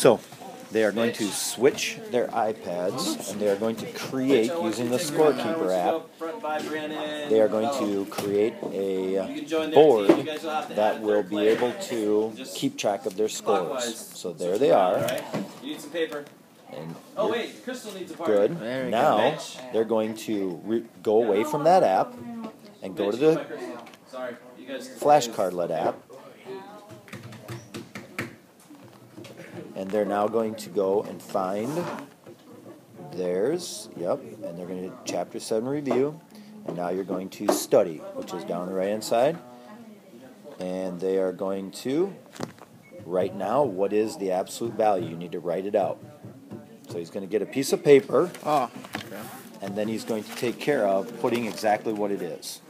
So, they are going to switch their iPads and they are going to create using the Scorekeeper app. They are going to create a board that will be able to keep track of their scores. So there they are. You need some paper. And Oh wait, Crystal needs a partner. good. Now they're going to go away from that app and go to the. Flashcardlet app. And they're now going to go and find theirs. Yep. And they're going to chapter 7 review. And now you're going to study, which is down the right hand side. And they are going to right now what is the absolute value. You need to write it out. So he's going to get a piece of paper Oh. and then he's going to take care of putting exactly what it is.